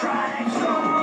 Try so door.